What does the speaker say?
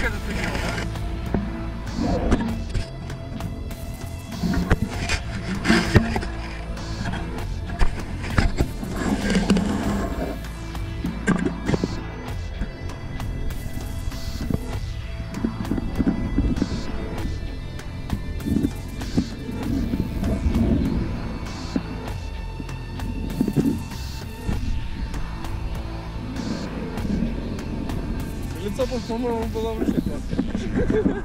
marca do pneu, né? Спецопа, по-моєму, була вообще класна.